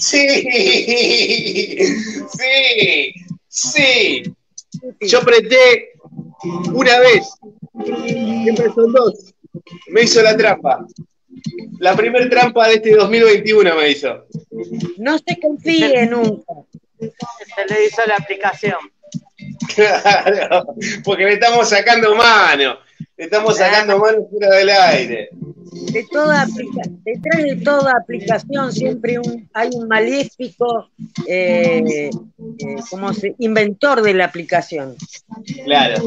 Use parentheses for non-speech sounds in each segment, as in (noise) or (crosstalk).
Sí, sí, sí. Yo apreté una vez, siempre son dos. Me hizo la trampa. La primer trampa de este 2021 me hizo. No se confíe nunca. Se le hizo la aplicación. Claro, porque le estamos sacando mano. Le estamos sacando mano fuera del aire. De toda detrás de toda aplicación siempre hay un maléfico eh, eh, como se, inventor de la aplicación. Claro.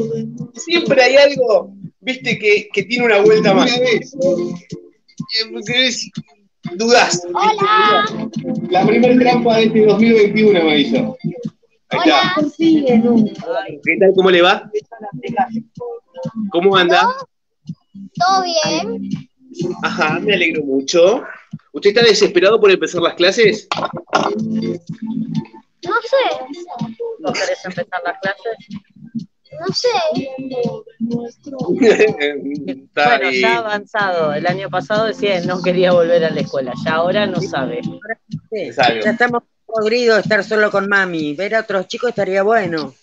Siempre hay algo, viste, que, que tiene una vuelta más. Dudas. Hola. La primera trampa de este 2021 me hizo. Ahí está. ¿Qué tal? ¿Cómo le va? ¿Cómo anda? ¿Todo bien? Ajá, me alegro mucho. ¿Usted está desesperado por empezar las clases? No sé. ¿No querés empezar las clases? No sé. (laughs) Está bueno, ya ha avanzado. El año pasado decía que no quería volver a la escuela. Ya ahora no sabe. Sí, ya estamos podridos de estar solo con mami. Ver a otros chicos estaría bueno.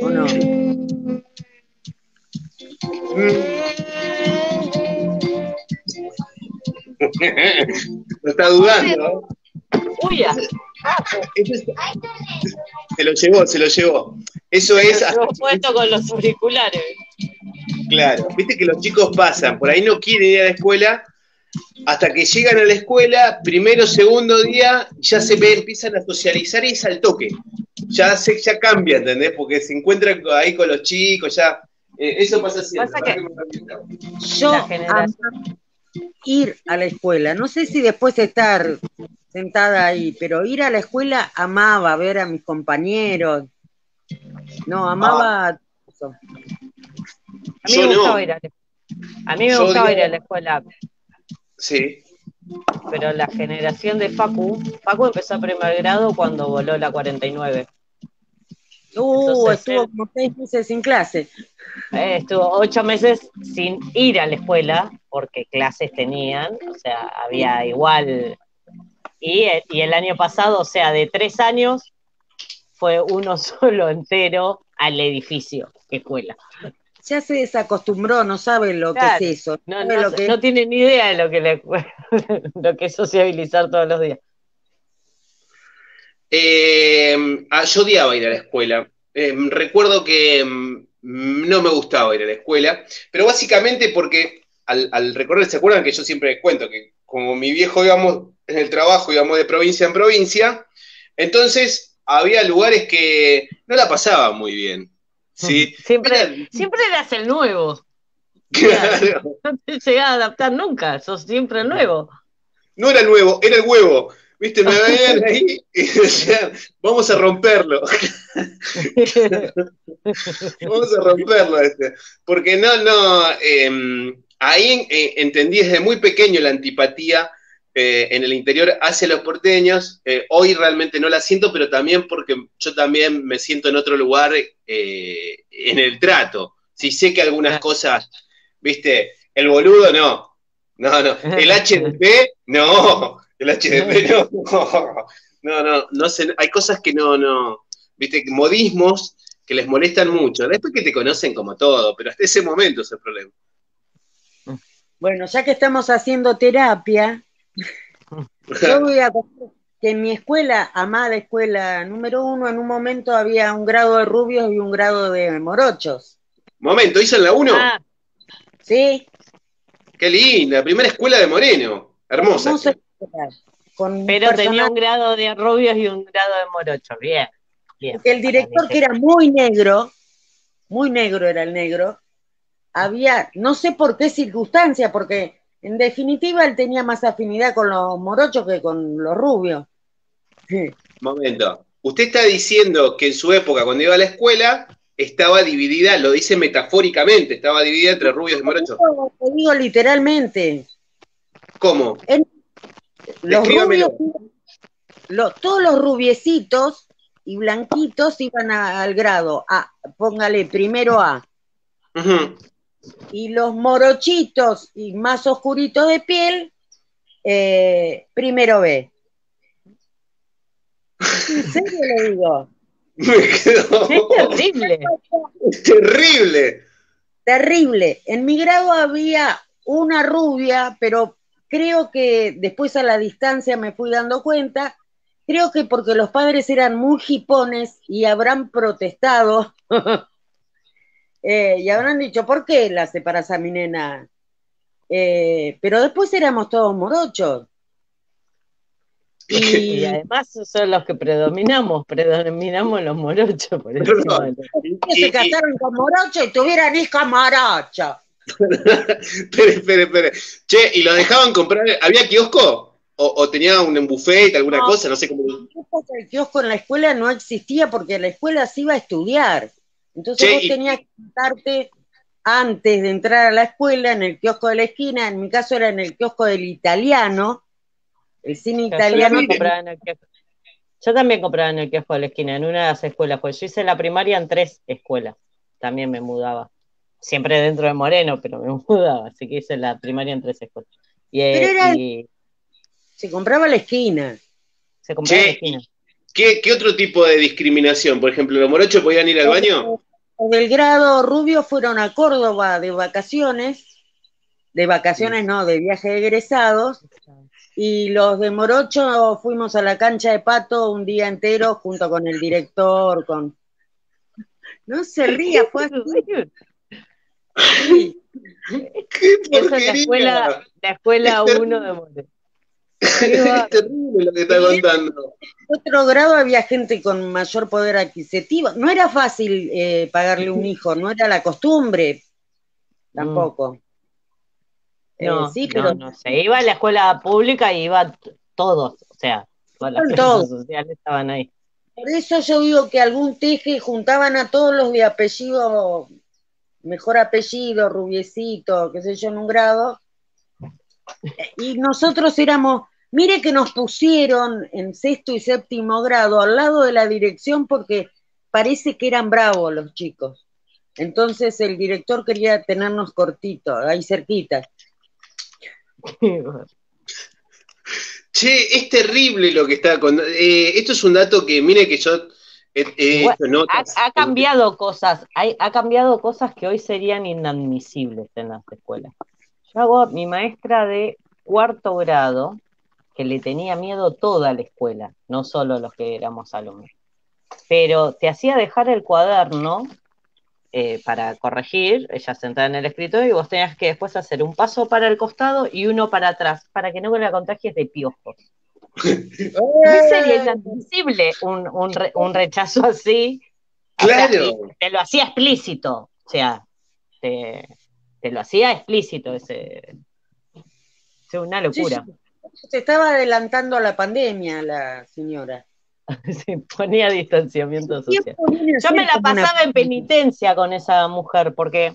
¿O no? Lo está dudando. Uy, Se lo llevó, se lo llevó. Eso es, Lo he puesto con los auriculares. claro. Viste que los chicos pasan, por ahí no quieren ir a la escuela, hasta que llegan a la escuela, primero, segundo día, ya se ve, empiezan a socializar y es al toque. Ya, se, ya cambia, ¿entendés? Porque se encuentran ahí con los chicos, ya. eh, eso pasa siempre. Pasa que- Yo ir a la escuela. No sé si después de estar sentada ahí, pero ir a la escuela amaba ver a mis compañeros. No, amaba eso. A mí Yo me no. gustaba ir a la A mí me Yo gustaba digo- ir a la escuela, Sí. pero la generación de Facu, Facu empezó a primer grado cuando voló la 49. Uh, Entonces, estuvo él- como seis meses sin clase. Eh, estuvo ocho meses sin ir a la escuela porque clases tenían, o sea, había igual. Y, eh, y el año pasado, o sea, de tres años, fue uno (laughs) solo entero al edificio, escuela. Ya se desacostumbró, no sabe lo Claro, que es eso. No, no, lo que no tiene ni idea de lo que, le, (laughs) lo que es sociabilizar todos los días. Eh, ah, yo odiaba ir a la escuela. Eh, recuerdo que mm, no me gustaba ir a la escuela, pero básicamente porque al, al recorrer, ¿se acuerdan que yo siempre les cuento que como mi viejo íbamos en el trabajo, íbamos de provincia en provincia, entonces había lugares que no la pasaba muy bien. ¿sí? Siempre, Era- siempre eras el nuevo. Claro. No te llegás a adaptar nunca, sos siempre el nuevo. No era el nuevo, era el huevo. ¿Viste? Me (laughs) veían ahí y decían, vamos a romperlo. (laughs) Vamos a romperlo este. Porque no, no, eh, ahí eh, entendí desde muy pequeño la antipatía eh, en el interior hacia los porteños. Eh, hoy realmente no la siento, pero también porque yo también me siento en otro lugar en el trato. Si sé que algunas cosas, viste, el boludo no. No, no. El (laughs) HDP, no. El HDP no. (laughs) No, no, no sé. Hay cosas que no, no. Viste, modismos que les molestan mucho. Después que te conocen como todo, pero hasta ese momento es el problema. Bueno, ya que estamos haciendo terapia, (laughs) yo voy a que en mi escuela, amada escuela número uno, en un momento había un grado de rubios y un grado de morochos. Momento, ¿hizo en la 1? Ah, ¿Sí? Qué linda, primera escuela de Moreno. Hermosa. Hermosa con pero tenía un grado de rubios y un grado de morocho. Bien, bien. Porque el director, que era muy negro, muy negro era el negro, había, no sé por qué circunstancia, porque en definitiva él tenía más afinidad con los morochos que con los rubios. Momento. Usted está diciendo que en su época, cuando iba a la escuela, estaba dividida, lo dice metafóricamente, estaba dividida entre rubios y morochos. Te digo literalmente, ¿Cómo? Los rubios, lo- todos los rubiecitos y blanquitos iban a- al grado A, póngale primero A, y los morochitos y más oscuritos de piel eh, primero B. ¿En serio le digo? Me quedo. Es terrible. Es terrible. Terrible. En mi grado había una rubia, pero creo que después a la distancia me fui dando cuenta, creo que porque los padres eran muy hipones y habrán protestado (laughs) eh, y habrán dicho, ¿por qué la separas a mi nena? Eh, pero después éramos todos morochos. Y Y además son los que predominamos, predominamos los morochos, por eso. No. se casaron con morocho y tuvieran hija morocho. (laughs) Espere, espere, espere. Che, ¿y lo dejaban comprar? ¿Había kiosco? ¿O, o tenía un buffet, alguna No. cosa? No sé cómo. El kiosco en la escuela no existía porque la escuela se iba a estudiar. Entonces Che, vos y- tenías que sentarte antes de entrar a la escuela en el kiosco de la esquina. En mi caso era en el kiosco del italiano. El cine Yo italiano. también compraba en el kiosco. Yo también compraba en el kiosco de la esquina, en una de las escuelas, pues yo hice la primaria en tres escuelas. También me mudaba. Siempre dentro de Moreno, pero me (laughs) mudaba, así que hice la primaria en tres escuelas. Y, eh, Pero era- y Se compraba la esquina. se compraba en la esquina. ¿Qué, qué otro tipo de discriminación? Por ejemplo, ¿los morochos podían ir al baño? Los del grado rubio fueron a Córdoba de vacaciones. De vacaciones no, de viaje de egresados. Y los de Morocho fuimos a la cancha de pato un día entero junto con el director, con... No se ría, fue así. (laughs) ¡Qué Esa es la porquería! escuela, la escuela Es 1 de Moreno. (laughs) es terrible lo que está contando. En otro grado había gente con mayor poder adquisitivo. No era fácil eh, pagarle un hijo, no era la costumbre tampoco. Eh, No, sí, no, pero no, se iba a la escuela pública y iba todos, o sea, todas las todos. sociales estaban ahí. por eso yo digo que algún teje juntaban a todos los de apellido, mejor apellido, rubiecito, qué sé yo, en un grado. Y nosotros éramos, mire que nos pusieron en sexto y séptimo grado al lado de la dirección porque parece que eran bravos los chicos. Entonces el director quería tenernos cortitos, ahí cerquita. Che, es terrible lo que está contando. Eh, esto es un dato que, mire que yo he, he Bueno, hecho notas. Ha, ha cambiado cosas, hay, ha cambiado cosas que hoy serían inadmisibles en las escuelas. Yo hago a mi maestra de cuarto grado, que le tenía miedo toda la escuela, no solo los que éramos alumnos. Pero te hacía dejar el cuaderno eh, para corregir, ella sentada en el escritorio, y vos tenías que después hacer un paso para el costado y uno para atrás, para que no la contagies de piojos. Hoy sería inadmisible un, un, re- un rechazo así. O sea, Claro. y te lo hacía explícito. O sea, te, te lo hacía explícito ese. Es una locura. Se estaba adelantando a la pandemia la señora. (laughs) Se ponía distanciamiento social. Yo me la pasaba en penitencia con esa mujer, porque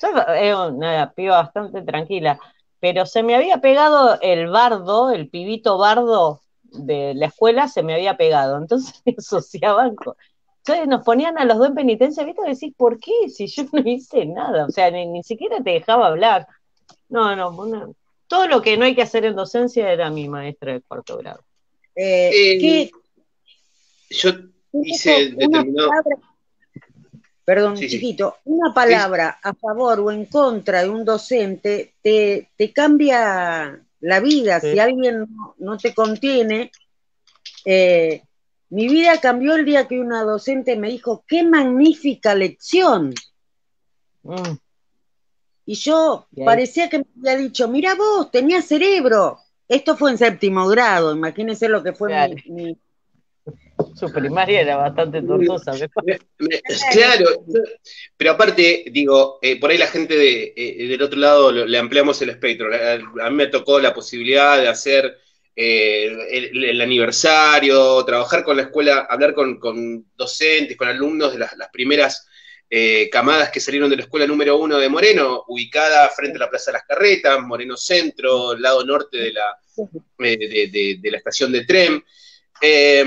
yo era una piba bastante tranquila, pero se me había pegado el bardo, el pibito bardo de la escuela, se me había pegado. Entonces (laughs) me asociaban con. Entonces nos ponían a los dos en penitencia, ¿viste? Decís, ¿por qué? Si yo no hice nada, o sea, ni, ni siquiera te dejaba hablar. No, no, una- todo lo que no hay que hacer en docencia era mi maestra de cuarto grado. Eh, Eh, ¿qué- Yo hice determinado. palabra- perdón, Sí, sí. chiquito, una palabra a favor o en contra de un docente te, te cambia la vida. Sí. Si alguien no, no te contiene, eh, mi vida cambió el día que una docente me dijo, qué magnífica lección. Mm. Y yo parecía que me había dicho, mira vos, tenías cerebro. Esto fue en séptimo grado, imagínense lo que fue mi- Su primaria era bastante tortuosa. me parece. Me- Claro, pero aparte, digo, eh, por ahí la gente de, eh, del otro lado lo- le ampliamos el espectro. A, a mí me tocó la posibilidad de hacer eh, el, el aniversario, trabajar con la escuela, hablar con, con docentes, con alumnos de las, las primeras eh, camadas que salieron de la escuela número uno de Moreno, ubicada frente a la Plaza de las Carretas, Moreno Centro, lado norte de la, eh, de, de- de la estación de tren. Eh,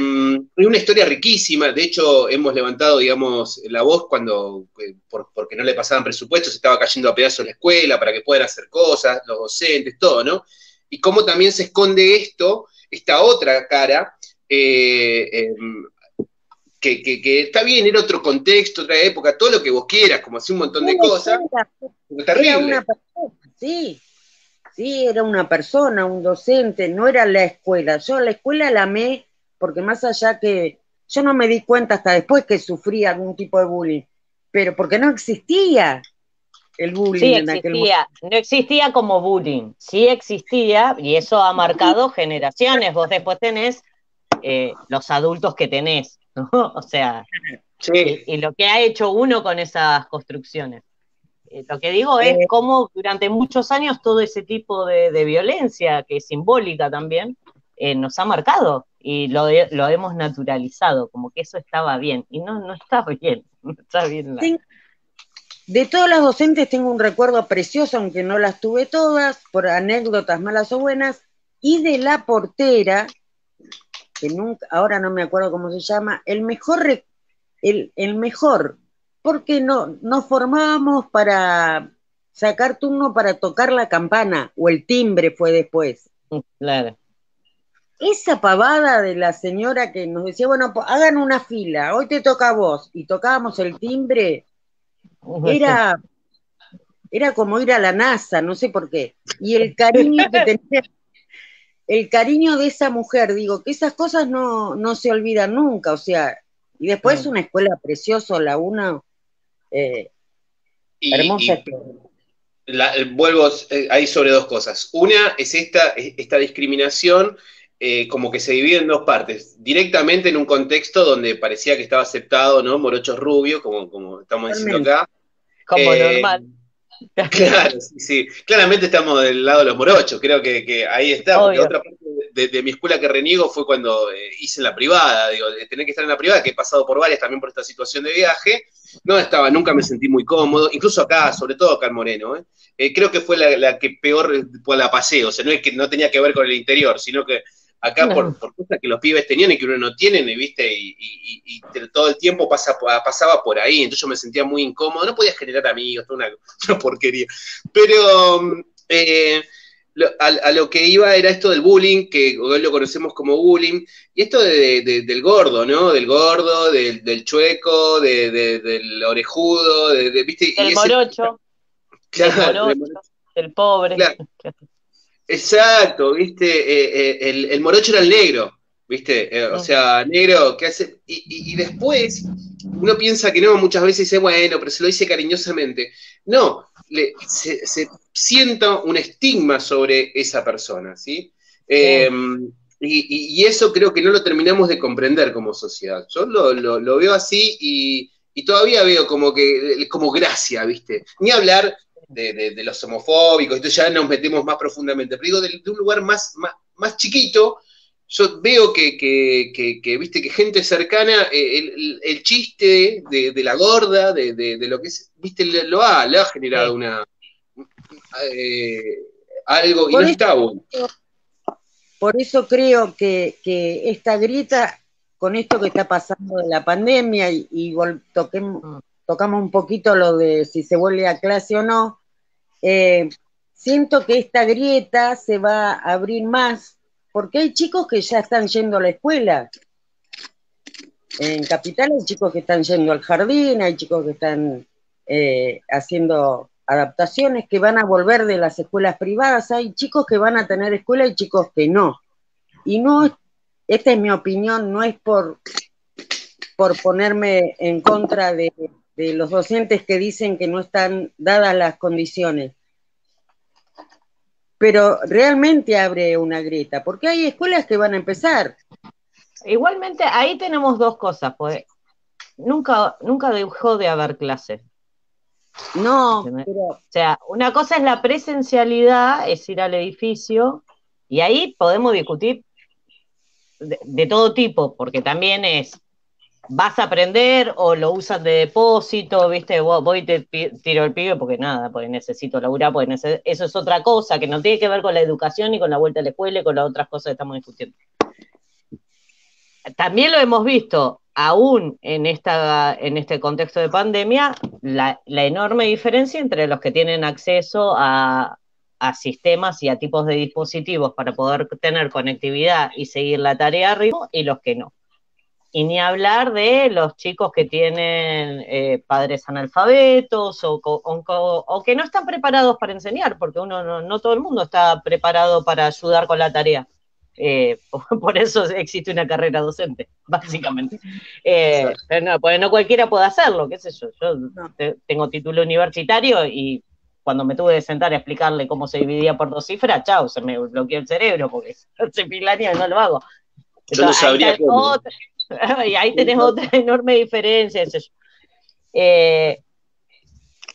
es una historia riquísima, de hecho hemos levantado, digamos, la voz cuando, eh, por- porque no le pasaban presupuestos, estaba cayendo a pedazos la escuela para que puedan hacer cosas, los docentes, todo, ¿no? y cómo también se esconde esto, esta otra cara, eh, em, que, que- que está bien, era otro contexto, otra época, todo lo que vos quieras, como así un montón de cosas, Era terrible. una persona, sí, sí, era una persona, un docente, no era la escuela. Yo la escuela la amé porque más allá que yo no me di cuenta hasta después que sufría algún tipo de bullying, pero porque no existía el bullying Sí en aquel existía, no existía como bullying, sí existía y eso ha marcado generaciones. Vos después tenés eh, los adultos que tenés, (laughs) ¿no? O sea, Sí. y, y lo que ha hecho uno con esas construcciones. Eh, Lo que digo es Eh. cómo durante muchos años todo ese tipo de, de violencia, que es simbólica también, eh, nos ha marcado y lo, he- lo hemos naturalizado, como que eso estaba bien. Y no, no está (laughs) bien, no está bien. la-. De todas las docentes tengo un recuerdo precioso, aunque no las tuve todas, por anécdotas malas o buenas, y de la portera, que nunca, ahora no me acuerdo cómo se llama, el mejor, el, el mejor, porque no, nos formábamos para sacar turno para tocar la campana, o el timbre fue después. Claro. Esa pavada de la señora que nos decía, bueno, pues, hagan una fila, hoy te toca a vos, y tocábamos el timbre, era, era como ir a la NASA, no sé por qué. Y el cariño que tenía, el cariño de esa mujer, digo, que esas cosas no, no se olvidan nunca, o sea, y después una escuela preciosa, la una, eh, Y- hermosa y- la- vuelvo eh, ahí sobre dos cosas. Una es esta, es- esta discriminación eh, como que se divide en dos partes. Directamente en un contexto donde parecía que estaba aceptado, ¿no? Morochos rubios, como, como estamos diciendo acá. Como Eh, normal. (laughs) Claro, sí, sí. Claramente estamos del lado de los morochos, creo que, que ahí está, porque otra parte de, de mi escuela que reniego fue cuando eh, hice en la privada, digo, de tener que estar en la privada, que he pasado por varias también por esta situación de viaje, no estaba, nunca me sentí muy cómodo, incluso acá, sobre todo acá en Moreno, creo que fue la, la que peor la pasé, o sea, no es que no tenía que ver con el interior, sino que acá No. por, por cosas que los pibes tenían y que uno no tiene, y, ¿viste? Y, y- y- y todo el tiempo pasa, pasaba por ahí, entonces yo me sentía muy incómodo, no podía generar amigos, toda una, (laughs) una porquería. Pero eh, lo- a, a lo que iba era esto del bullying, que hoy lo conocemos como bullying, y esto de- de- del gordo, ¿no? Del gordo, del, del chueco, de- de- del orejudo, ¿viste? Y El ese- morocho, (laughs) claro, el del morocho, el pobre. Claro. (laughs) Exacto, viste, Eh, eh, el, el morocho era el negro, viste, Eh, o sea, negro, ¿qué hace? Y, y- y después uno piensa que no, muchas veces dice, bueno, pero se lo dice cariñosamente. No, le- se, se sienta un estigma sobre esa persona, ¿sí? Y, y- y eso creo que no lo terminamos de comprender como sociedad. Yo lo, lo- lo veo así y, y todavía veo como que, como gracia, ¿viste? Ni hablar de, de- de los homofóbicos, entonces ya nos metemos más profundamente, pero digo, de, de un lugar más, más, más chiquito, yo veo que, que, que- que, viste, que gente cercana, eh, el, el- chiste de, la gorda, de, lo que es, viste, lo ha, le ha generado una eh, algo y Por no eso- está bueno. Por eso creo que, que esta grieta, con esto que está pasando de la pandemia, y, y vol- toquem- tocamos un poquito lo de si se vuelve a clase o no, eh, siento que esta grieta se va a abrir más, porque hay chicos que ya están yendo a la escuela. En Capital hay chicos que están yendo al jardín, hay chicos que están eh, haciendo adaptaciones, que van a volver de las escuelas privadas, hay chicos que van a tener escuela y chicos que no. Y no, es- esta es mi opinión, no es por, por ponerme en contra de, los docentes que dicen que no están dadas las condiciones. Pero realmente abre una grieta, porque hay escuelas que van a empezar. Igualmente, ahí tenemos dos cosas, pues nunca, nunca dejó de haber clases. No, pero O sea, una cosa es la presencialidad, es ir al edificio, y ahí podemos discutir de, de todo tipo, porque también es, vas a aprender o lo usas de depósito, viste, voy y te tiro el pibe porque nada, porque necesito laburar, porque eso es otra cosa que no tiene que ver con la educación y con la vuelta a la escuela y con las otras cosas que estamos discutiendo. También lo hemos visto, aún en, esta, en este contexto de pandemia, la, la enorme diferencia entre los que tienen acceso a, a sistemas y a tipos de dispositivos para poder tener conectividad y seguir la tarea a ritmo y los que no. Y ni hablar de los chicos que tienen eh, padres analfabetos o, o- o que no están preparados para enseñar, porque uno no, no todo el mundo está preparado para ayudar con la tarea. Eh, (laughs) por eso existe una carrera docente, básicamente. Eh, pero no, porque no cualquiera puede hacerlo, qué sé yo. Yo No. tengo título universitario y cuando me tuve que sentar a explicarle cómo se dividía por dos cifras, chao, se me bloqueó el cerebro porque (laughs) hace mil años no lo hago. Yo no Entonces, sabría cómo. otra- (laughs) y ahí tenés otra (laughs) enorme diferencia. Eh,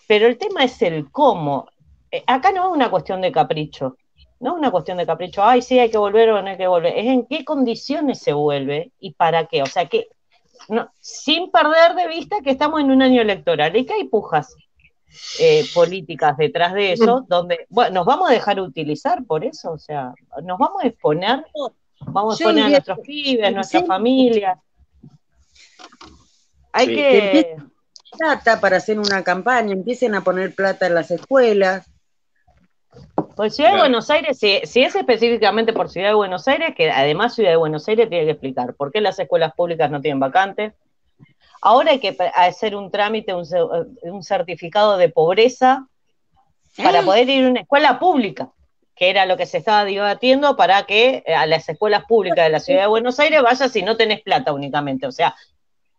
pero el tema es el cómo. Eh, acá no es una cuestión de capricho. No es una cuestión de capricho, ay, sí, hay que volver o no hay que volver. Es en qué condiciones se vuelve y para qué. O sea, que no, sin perder de vista que estamos en un año electoral y que hay pujas eh, políticas detrás de eso, donde, bueno, nos vamos a dejar utilizar por eso, o sea, nos vamos a exponer, vamos a exponer a nuestros pibes, a nuestras sí. Hay Sí. que, Plata para hacer una campaña, empiecen a poner plata en las escuelas. Pues Ciudad de Claro. Buenos Aires, si, si es específicamente por Ciudad de Buenos Aires, que además Ciudad de Buenos Aires tiene que explicar por qué las escuelas públicas no tienen vacantes. Ahora hay que hacer un trámite, un, ce- un certificado de pobreza para Ah. poder ir a una escuela pública, que era lo que se estaba debatiendo para que eh, a las escuelas públicas de la Ciudad de Buenos Aires vayas si no tenés plata únicamente. O sea,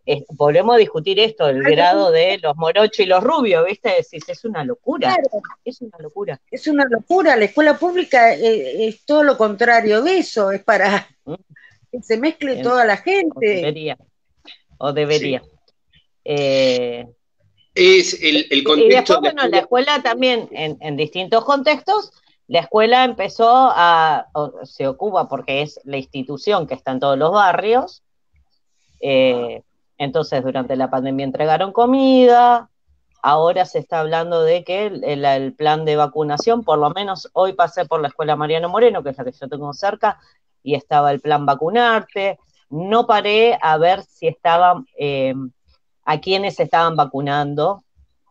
es- volvemos a discutir esto, el grado de los morochos y los rubios, ¿viste? Decís, es una locura, Claro, es una locura. es una locura. La escuela pública eh, es todo lo contrario de eso, es para Mm. que se mezcle Bien. toda la O gente. debería. O debería. Eh, Es el, el y contexto. después, de la bueno, la escuela- escuela también, en, en distintos contextos, la escuela empezó a, o se ocupa porque es la institución que está en todos los barrios. Eh, entonces, durante la pandemia entregaron comida. Ahora se está hablando de que el, plan de vacunación, por lo menos hoy pasé por la escuela Mariano Moreno, que es la que yo tengo cerca, y estaba el plan vacunarte. No paré a ver si estaban, eh, a quienes estaban vacunando.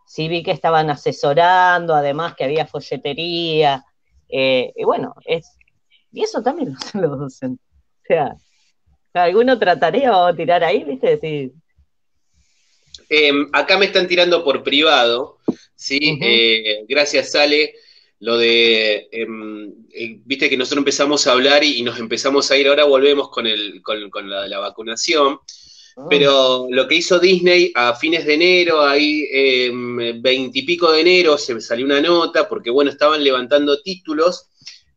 Sí vi que estaban asesorando, además que había folletería. eh, y bueno, es, y eso también lo hacen los docentes. O sea, alguno trataría o tirar ahí, ¿viste? Decir, Eh, acá me están tirando por privado, ¿sí? Eh, gracias, Sale. Lo de, em, eh, viste que nosotros empezamos a hablar y, y nos empezamos a ir, ahora volvemos con, el, con, con la vacunación, "Mm, pero lo que hizo Disney a fines de enero, ahí em, veintipico de enero, se salió una nota, porque bueno, estaban levantando títulos.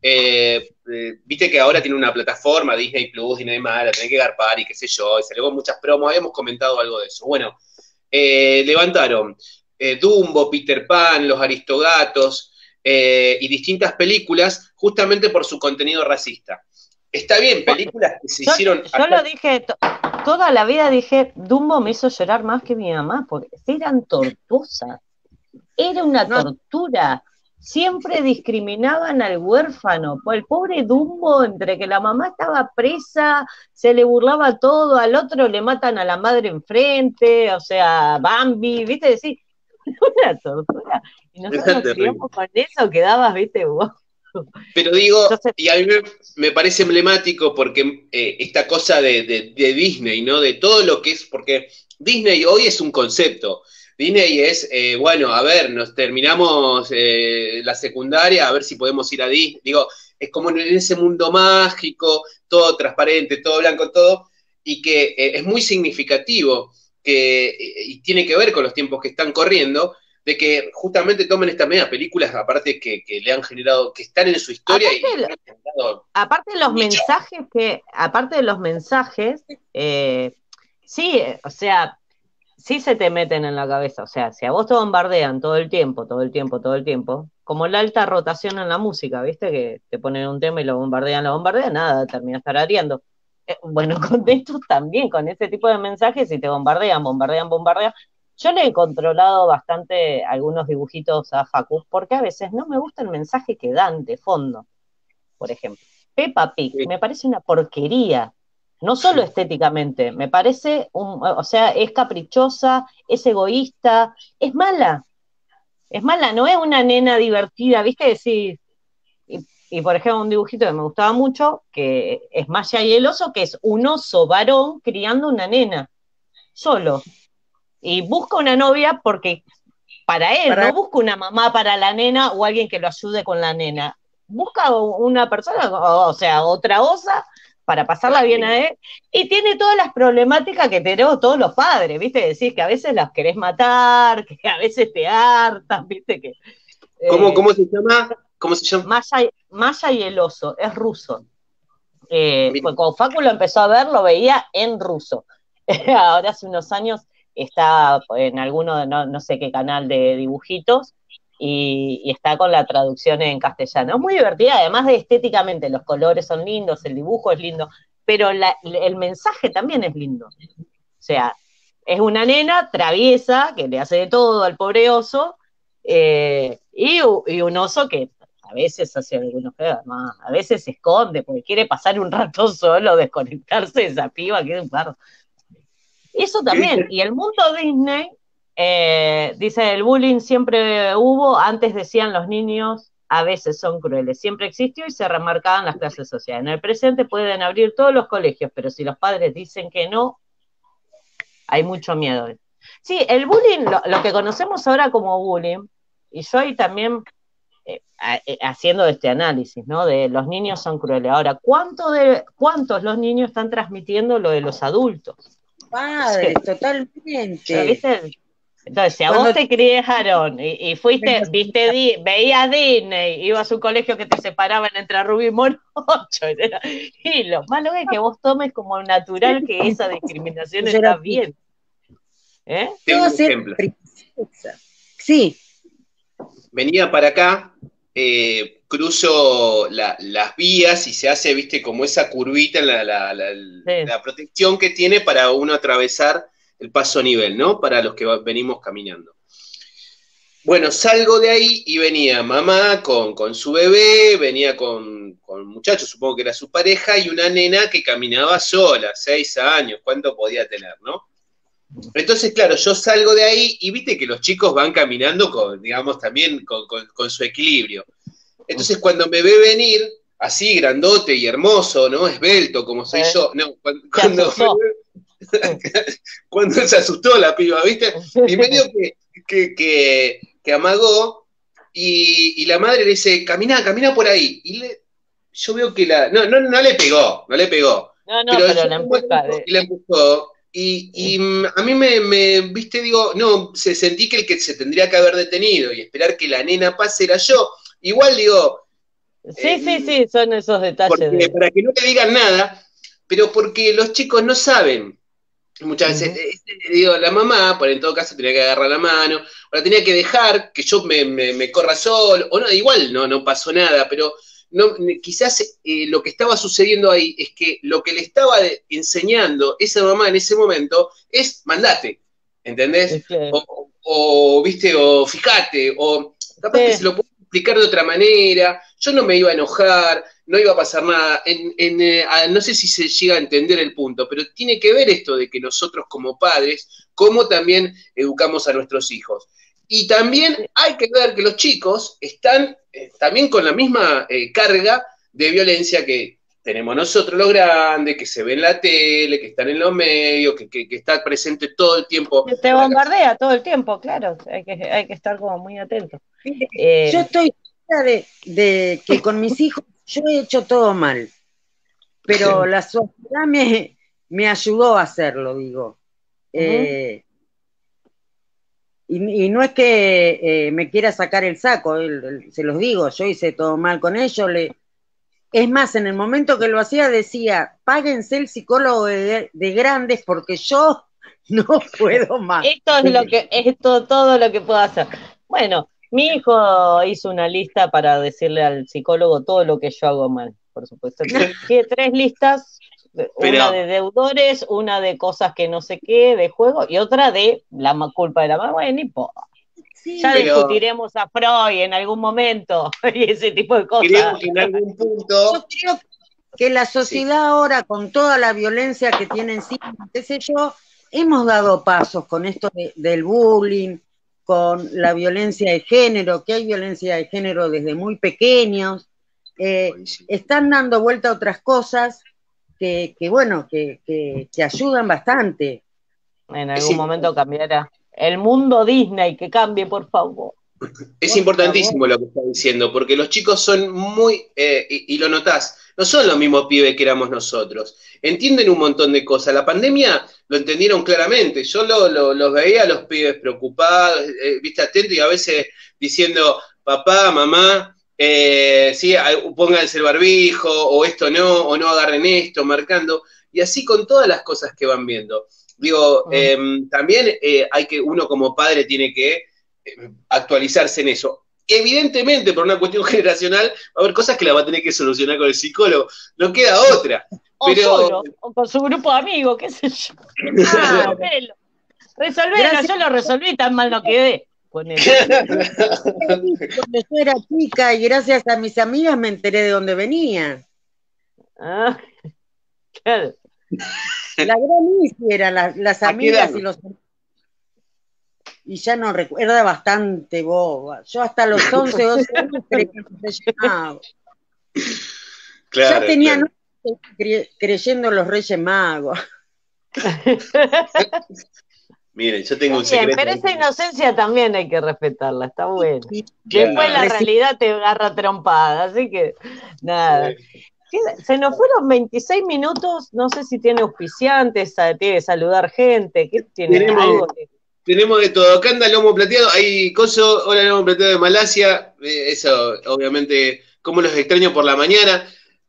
Eh, eh, viste que ahora tiene una plataforma, Disney Plus, Disney Más, la tenés que garpar y qué sé yo, y salió con muchas promos, habíamos comentado algo de eso. Bueno, eh, levantaron eh, Dumbo, Peter Pan, Los Aristogatos y distintas películas justamente por su contenido racista. Está bien, películas que se Yo, hicieron... yo lo dije, to- toda la vida dije, Dumbo me hizo llorar más que mi mamá, porque eran tortosas. Era una No. tortura. Siempre discriminaban al huérfano. Pues el pobre Dumbo, entre que la mamá estaba presa, se le burlaba todo, al otro le matan a la madre enfrente, o sea, Bambi, ¿viste? Decir, (laughs) una tortura. Y nosotros nos criamos con eso, quedabas, ¿viste? Vos. Pero digo, Entonces- y a mí me, me parece emblemático porque eh, esta cosa de, de- de Disney, ¿no? De todo lo que es, porque Disney hoy es un concepto. Disney es, eh, bueno, a ver, nos terminamos eh, la secundaria, a ver si podemos ir a Disney. Digo, es como en ese mundo mágico, todo transparente, todo blanco, todo, y que eh, es muy significativo que, y tiene que ver con los tiempos que están corriendo, de que justamente tomen estas medias películas, aparte que, que le han generado, que están en su historia y Aparte, han generado aparte de los mensajes que, aparte de los mensajes, eh, sí, o sea, sí se te meten en la cabeza. O sea, si a vos te bombardean todo el tiempo, todo el tiempo, todo el tiempo, como la alta rotación en la música, ¿viste? Que te ponen un tema y lo bombardean, lo bombardean, nada, terminas tarareando. Eh, bueno, (laughs) con estos también, con ese tipo de mensajes, si te bombardean, bombardean, bombardean. Yo le he controlado bastante algunos dibujitos a Facu, porque a veces no me gusta el mensaje que dan de fondo, por ejemplo. Peppa Pig, Sí. me parece una porquería. No solo estéticamente, me parece, un, o sea, es caprichosa, es egoísta, es mala. Es mala, no es una nena divertida, ¿viste? Decir, Y por ejemplo, un dibujito que me gustaba mucho, que es Maya y el oso, que es un oso varón criando una nena, solo. Y busca una novia porque para él, Para- no busca una mamá para la nena o alguien que lo ayude con la nena. Busca una persona, o sea, otra osa para pasarla bien a él. Y tiene todas las problemáticas que tenemos todos los padres, ¿viste? Decís que a veces las querés matar, (laughs) que a veces te hartan, ¿viste? Que, ¿Cómo, eh, ¿Cómo se llama? ¿Cómo se llama? Maya, Maya y el oso, es ruso. Eh, pues cuando Facu lo empezó a ver, lo veía en ruso. (laughs) Ahora hace unos años está en alguno no, no sé qué canal de dibujitos y, y está con la traducción en castellano. Es muy divertida, además de estéticamente, los colores son lindos, el dibujo es lindo, pero la- el mensaje también es lindo. O sea, es una nena traviesa que le hace de todo al pobre oso eh, y, un oso que a veces hace algunos juegos más, a veces se esconde porque quiere pasar un rato solo, desconectarse de esa piba que es un perro. Eso también, y el mundo Disney, eh, dice, el bullying siempre hubo, antes decían los niños, a veces son crueles, siempre existió y se remarcaban las clases sociales. En el presente pueden abrir todos los colegios, pero si los padres dicen que no, hay mucho miedo. Sí, el bullying, lo, lo que conocemos ahora como bullying, y yo ahí también eh, eh, haciendo este análisis, ¿no? De los niños son crueles. Ahora, ¿cuánto de, ¿cuántos los niños están transmitiendo lo de los adultos? Padres, Sí. totalmente. ¿Viste? Entonces, si a Cuando- vos te criaron y, y fuiste, viste, Di- veías Disney, ibas a un colegio que te separaban entre Rubí y Morocho, (laughs) era- y lo malo es que vos tomes como natural que esa discriminación está bien. ¿Eh? Tengo un ejemplo. Sí, venía para acá, eh, cruzo la- las vías y se hace, viste, como esa curvita en la, la- la- la protección que tiene para uno atravesar el paso a nivel, ¿no? Para los que venimos caminando. Bueno, salgo de ahí y venía mamá con, con su bebé, venía con, con muchachos, supongo que era su pareja, y una nena que caminaba sola, seis años, ¿cuánto podía tener, no? Entonces, claro, yo salgo de ahí y viste que los chicos van caminando con, digamos, también con, con- con su equilibrio. Entonces, cuando me ve venir, así grandote y hermoso, ¿no? Esbelto como soy Sí. yo, no, cuando. (laughs) cuando se asustó la piba, ¿viste? Y medio que, que, que, que amagó y, y la madre le dice, camina, camina por ahí. Y le- yo veo que la... No, no, no le pegó, no le pegó. No, no, pero, la empuja. de- y la empujó. Y, y, mm, a mí me, me, viste, digo, no, se sentí que el que se tendría que haber detenido y esperar que la nena pase era yo. Igual digo, Sí, eh, sí, sí, son esos detalles. porque, de- para que no le digan nada, pero porque los chicos no saben. Muchas veces, eh, eh, digo, la mamá, por en todo caso, tenía que agarrar la mano, o la tenía que dejar que yo me, me- me corra solo, o no, igual no, no pasó nada, pero no, quizás eh, lo que estaba sucediendo ahí es que lo que le estaba enseñando esa mamá en ese momento es mandate, ¿entendés? es que- o, o- viste, o fíjate, o capaz Sí. que se lo puedo explicar de otra manera, yo no me iba a enojar, no iba a pasar nada, en, en, eh, no sé si se llega a entender el punto, pero tiene que ver esto de que nosotros como padres, cómo también educamos a nuestros hijos. Y también hay que ver que los chicos están eh, también con la misma eh, carga de violencia que tenemos nosotros los grandes, que se ve en la tele, que están en los medios, que, que, que está presente todo el tiempo. te bombardea todo el tiempo, claro. Hay que, hay que estar como muy atento. Eh, yo estoy segura de, de que con mis hijos yo he hecho todo mal, pero la sociedad me, me ayudó a hacerlo, digo. Eh, y, y no es que eh, me quiera sacar el saco, el- el- se los digo, yo hice todo mal con ellos. Le... Es más, en el momento que lo hacía decía, páguense el psicólogo de, de grandes porque yo (laughs) no puedo más. Esto es lo (laughs) que, esto todo lo que puedo hacer. Bueno, mi hijo hizo una lista para decirle al psicólogo todo lo que yo hago mal, por supuesto. (laughs) Tiene tres listas, una de deudores, una de cosas que no sé qué, de juego, y otra de la culpa de la mamá. Bueno, ni po- Sí, ya Pero- discutiremos a Freud en algún momento (laughs) y ese tipo de cosas. Creo que en algún punto Yo creo que la sociedad ahora, con toda la violencia que tiene encima, qué sé yo, hemos dado pasos con esto de- del bullying, con la violencia de género, que hay violencia de género desde muy pequeños. eh, están dando vuelta a otras cosas que, que, bueno, que, que, que ayudan bastante. En algún momento cambiará. El mundo Disney, que cambie, por favor. Es Por importantísimo lo que está diciendo, porque los chicos son muy, eh, y, y lo notás, no son los mismos pibes que éramos nosotros. Entienden un montón de cosas. La pandemia lo entendieron claramente. Yo lo- lo- los veía a los pibes preocupados, eh, viste, atentos y a veces diciendo, papá, mamá, eh, sí, pónganse el barbijo, o esto no, o no agarren esto, marcando. Y así con todas las cosas que van viendo. Digo, Mm. em, también eh, hay que, uno como padre tiene que actualizarse en eso. Evidentemente, por una cuestión (laughs) generacional, va a haber cosas que la va a tener que solucionar con el psicólogo. No queda otra. O Pero- solo, o con su grupo de amigos, qué sé yo. Ah, Resolvelo. Resolvelo, Gracias. yo lo resolví, tan mal no quedé. Cuando yo era chica y gracias a mis amigas me enteré de dónde venía. Ah, (laughs) claro. La gran Isi eran las, las ¿A qué amigas y los y ya no recuerdo, era bastante boba. Yo hasta los (laughs) 11, 12 años creía que se llamaba. Claro, ya tenía claro. noche cre- creyendo en los Reyes Magos. (laughs) Miren, yo tengo un bien, secreto. pero esa inocencia también hay que respetarla, está Claro. Después la realidad te agarra trompada, así que nada. Se nos fueron 26 minutos, no sé si tiene auspiciantes, tiene que saludar gente, ¿qué tiene? Tenemos- Algo Tenemos de todo. Acá anda lomo plateado. Hay coso, hola lomo plateado de Malasia. Eh, eso, obviamente, como los extraño por la mañana.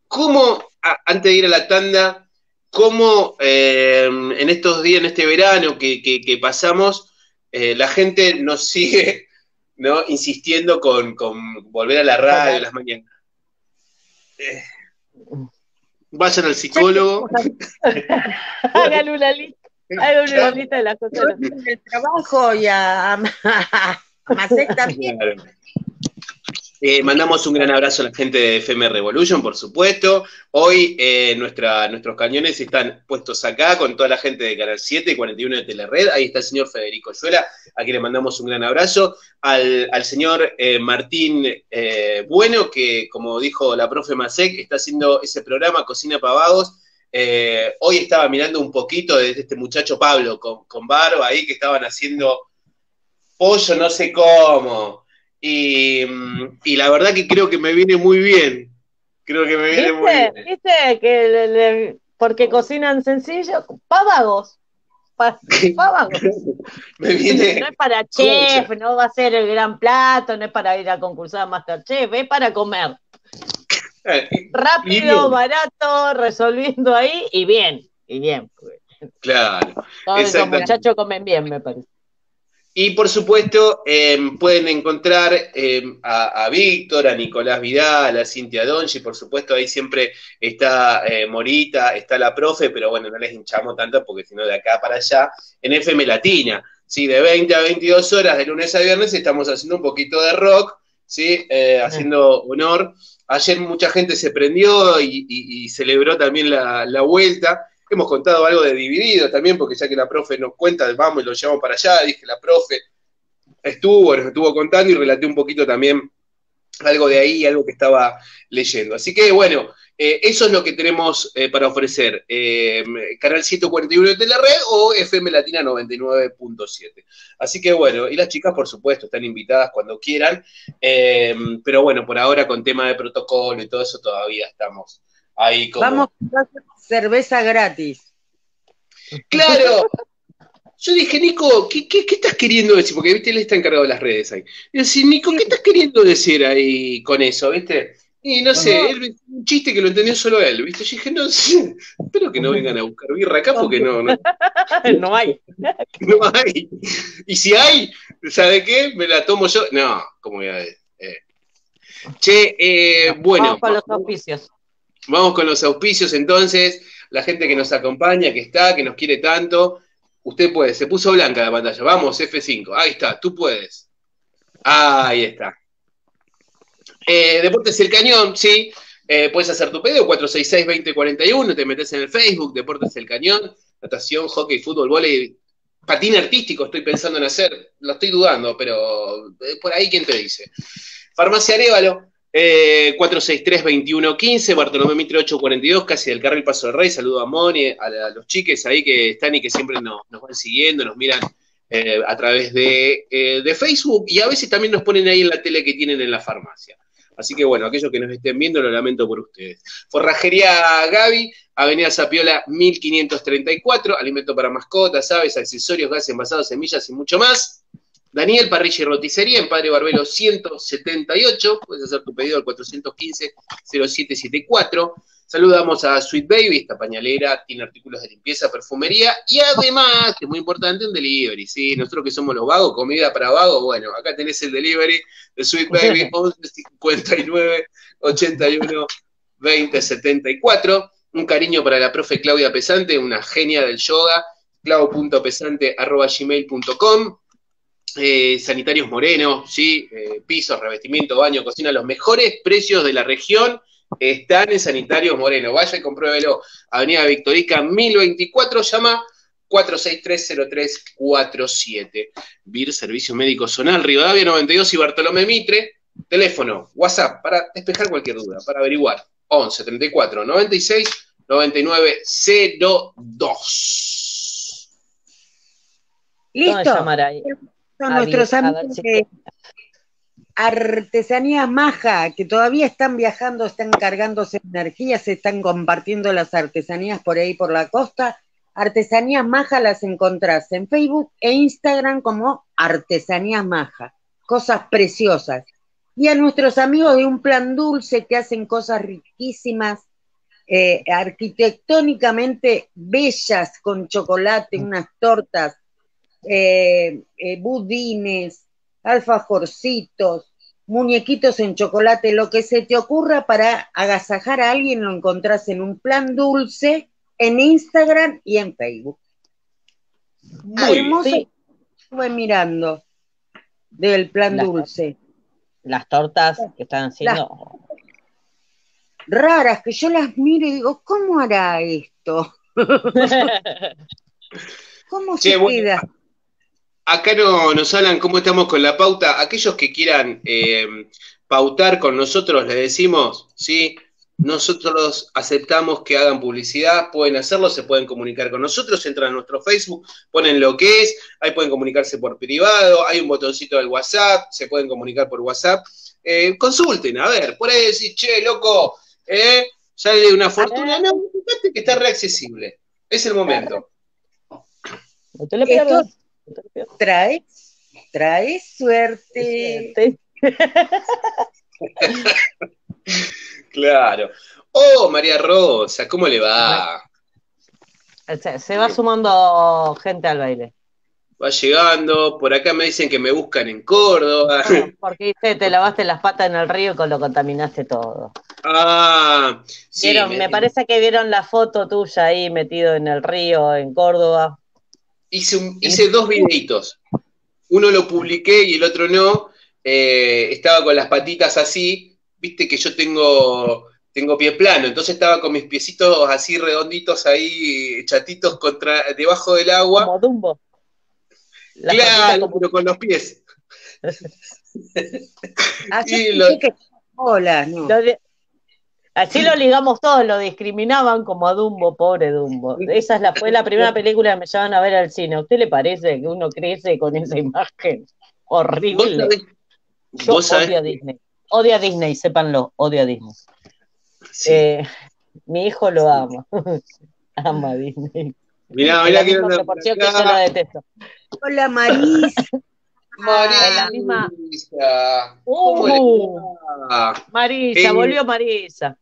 ¿Cómo, a- antes de ir a la tanda, cómo eh, en estos días, en este verano que, que- que pasamos, eh, la gente nos sigue (laughs) ¿no? insistiendo con, con volver a la radio en las mañanas? Eh, vayan al psicólogo. (laughs) Hagan una lista, hagan una lista de las cosas. el trabajo y a, a, a Macek también. Claro. Eh, mandamos un gran abrazo a la gente de FM Revolution, por supuesto. Hoy eh, nuestra, nuestros cañones están puestos acá con toda la gente de Canal 7 y 41 de Telered. Ahí está el señor Federico Yuela, a quien le mandamos un gran abrazo. Al, al señor eh, Martín eh, Bueno, que como dijo la profe Masek, está haciendo ese programa Cocina para Vagos. Eh, hoy estaba mirando un poquito de este muchacho Pablo con, con barba ahí que estaban haciendo pollo no sé cómo. Y, mm, y la verdad que creo que me viene muy bien. Creo que me viene muy bien. ¿Viste? Que le- le- porque cocinan sencillo. (laughs) Me viene. No es para chef, no va a ser el gran plato, no es para ir a concursar a Masterchef, es para comer. Rápido, barato, resolviendo ahí y bien, y bien. Claro. Todos esos Exactamente. muchachos comen bien, me parece. Y por supuesto, eh, pueden encontrar eh, a, a Víctor, a Nicolás Vidal, a Cintia Donchi, por supuesto, ahí siempre está eh, Morita, está la profe, pero bueno, no les hinchamos tanto porque si no, de acá para allá, en FM Latina, ¿sí? De 20 a 22 horas, de lunes a viernes, estamos haciendo un poquito de rock, ¿sí? Eh, haciendo honor. Ayer mucha gente se prendió y, celebró también la, la vuelta. Hemos contado algo de Dividido también, porque ya que la profe nos cuenta, vamos y lo llevamos para allá, dije, la profe estuvo, nos estuvo contando y relaté un poquito también algo de ahí, algo que estaba leyendo. Así que bueno, eh, eso es lo que tenemos eh, para ofrecer. Eh, Canal 141 de Telered o FM Latina 99.7. Así que bueno, y las chicas por supuesto están invitadas cuando quieran, eh, pero bueno, por ahora con tema de protocolo y todo eso todavía estamos ahí como... Vamos a hacer cerveza gratis. Claro. Yo dije, Nico, ¿qué, qué, qué estás queriendo decir? Porque, viste, él está encargado de las redes ahí. Y yo decía, Nico, ¿qué estás queriendo decir ahí con eso, viste? Y no sé, él- un chiste que lo entendió solo él, ¿viste? Yo dije, no (laughs) sé, espero que no vengan a buscar birra acá porque no, no, (laughs) no hay. (laughs) no hay. Y si hay, ¿sabe qué? Me la tomo yo. No, ¿cómo voy a eh. Che, eh, bueno. Vamos con los auspicios. Vamos con los auspicios entonces, la gente que nos acompaña, que está, que nos quiere tanto. Usted puede, se puso blanca la pantalla. Vamos, F5. Ahí está, tú puedes. Ahí está. Eh, Deportes El Cañón, sí. Eh, puedes hacer tu pedido, 466-2041, te metes en el Facebook, Deportes El Cañón, natación, hockey, fútbol, vóley, patín artístico estoy pensando en hacer, lo estoy dudando, pero eh, por ahí quién te dice. Farmacia Arevalo, Eh, 463-2115, Bartolomé Mitre 842, casi del carril Paso del Rey. Saludo a Moni, a, los chiques ahí que están y que siempre nos, van siguiendo, nos miran eh, a través de, de Facebook y a veces también nos ponen ahí en la tele que tienen en la farmacia. Así que bueno, aquellos que nos estén viendo, lo lamento por ustedes. Forrajería Gaby, Avenida Zapiola 1534, alimento para mascotas, aves, accesorios, gas envasados, semillas y mucho más. Daniel Parrilla y Roticería en Padre Barbero 178, puedes hacer tu pedido al 415-0774. Saludamos a Sweet Baby, esta pañalera, tiene artículos de limpieza, perfumería y además, que es muy importante, un delivery, ¿sí? Nosotros que somos los vagos, comida para vagos, bueno, acá tenés el delivery de Sweet Baby 11 59 81 20 74. Un cariño para la profe Claudia Pesante, una genia del yoga, clau.pesante.gmail.com. Eh, sanitarios Moreno, ¿sí? Eh, pisos, revestimiento, baño, cocina, los mejores precios de la región están en Sanitarios Moreno. Vaya y compruébelo. Avenida Victorica 1024, llama 4630347. VIR Servicio Médico Zonal, Rivadavia 92 y Bartolomé Mitre. Teléfono, WhatsApp, para despejar cualquier duda, para averiguar. 11 34 96 99 02. Listo. Son nuestros amigos Artesanías Maja, que todavía están viajando, están cargándose energías, están compartiendo las artesanías por ahí por la costa. Artesanías Maja las encontrás en Facebook e Instagram como Artesanías Maja. Cosas preciosas. Y a nuestros amigos de Un Plan Dulce que hacen cosas riquísimas, eh, arquitectónicamente bellas, con chocolate, unas tortas, eh, eh, budines, alfajorcitos, muñequitos en chocolate, lo que se te ocurra para agasajar a alguien lo encontrás en un plan dulce en Instagram y en Facebook. Muy. Hermoso, Sí. estuve mirando del plan Las- dulce. Las tortas que están haciendo. Raras, que yo las miro y digo, ¿cómo hará esto? (laughs) ¿Cómo se bueno, queda? Acá no, nos hablan cómo estamos con la pauta. Aquellos que quieran eh, pautar con nosotros, les decimos, ¿sí? Nosotros aceptamos que hagan publicidad, pueden hacerlo, se pueden comunicar con nosotros, entran a nuestro Facebook, ponen lo que es, ahí pueden comunicarse por privado, hay un botoncito del WhatsApp, se pueden comunicar por WhatsApp. Eh, consulten, a ver, por ahí decís, che, loco, eh, sale una fortuna. No, fíjate que está reaccesible. Es el momento. No te lo Trae, trae suerte. (laughs) Claro. Oh, María Rosa, ¿cómo le va? Se, se va sumando gente al baile. Va llegando, por acá me dicen que me buscan en Córdoba. Porque dice, te lavaste las patas en el río y con lo contaminaste todo. Ah, sí, Vieron, me, parece que vieron la foto tuya ahí metido en el río, en Córdoba. Hice, un- hice dos videitos. Uno lo publiqué y el otro no. Eh, estaba con las patitas así. Viste que yo tengo, tengo pie plano, entonces estaba con mis piecitos así redonditos ahí, chatitos contra, debajo del agua. Como Dumbo. Claro, como- pero con los pies. (laughs) Ah, Y lo- que- Hola, no. Lo de- Así lo ligamos todos, lo discriminaban como a Dumbo, pobre Dumbo. Esa es la, fue la primera película que me llevan a ver al cine. ¿A usted le parece que uno crece con esa imagen? Horrible. sabés, Yo vos sabés odio a Disney. Odio a Disney, sépanlo, odio a Disney. Sí. Eh, mi hijo lo ama. (laughs) ama a Disney. Mirá, mirá que proporción por que yo la detesto. Hola, Marisa. (laughs) la misma- Marisa, ¿cómo le Uh, va? Marisa, Eh, volvió Marisa.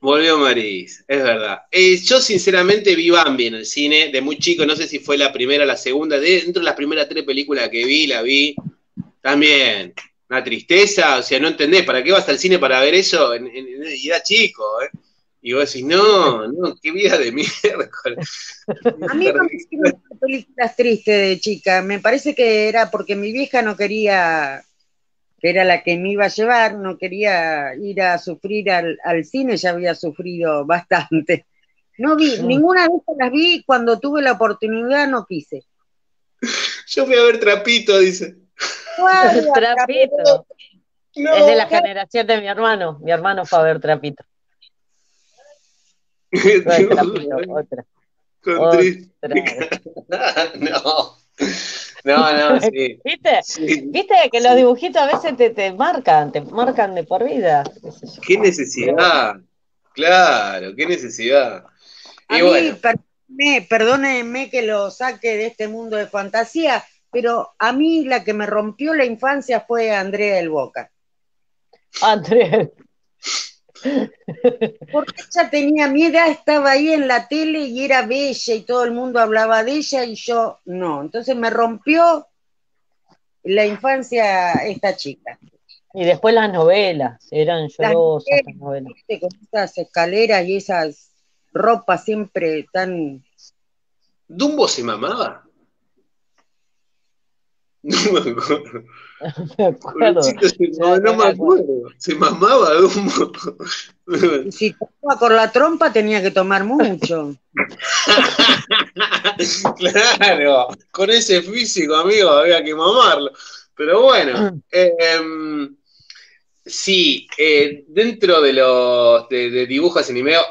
Volvió Maris, es verdad. Eh, yo sinceramente vi Bambi en el cine, de muy chico, no sé si fue la primera o la segunda, de- dentro de las primeras tres películas que vi, la vi. También, una tristeza, o sea, no entendés, ¿para qué vas al cine para ver eso? En, en- en- y era chico, ¿eh? Y vos decís, no, no, qué vida de (laughs) miércoles. A mí no me hicieron (laughs) películas tristes de chica. Me parece que era porque mi vieja no quería, que era la que me iba a llevar, no quería ir a sufrir al, al cine, ya había sufrido (laughs) bastante. No vi, ninguna de esas las vi, cuando tuve la oportunidad no quise. Yo fui a ver Trapito, dice. (laughs) Trapito. No, Es de la generación de mi hermano. Mi hermano fue a ver Trapito. (laughs) Otra. Con otra. triste. no. No, no, (laughs) sí. ¿Viste? Sí. ¿Viste que los dibujitos a veces te, te marcan, te marcan de por vida? qué necesidad. Claro, qué necesidad. A Y mí, bueno, perdónenme, perdónenme que lo saque de este mundo de fantasía, pero a mí la que me rompió la infancia fue Andrea del Boca. Andrés, (laughs) Porque ella tenía mi edad, estaba ahí en la tele y era bella y todo el mundo hablaba de ella y yo no. Entonces me rompió la infancia esta chica. y después las novelas, eran llorosas las novelas. ¿Viste? Con esas escaleras y esas ropas siempre tan... ¿Dumbo se mamaba? (laughs) No me acuerdo. (laughs) Me acuerdo. Se- no, me acuerdo. Se mamaba Dumbo. (laughs) y Si tomaba con la trompa tenía que tomar mucho. (laughs) claro, con ese físico, amigo, había que mamarlo. Pero bueno, (clears throat) em, sí, eh, dentro de los de, de dibujos animados,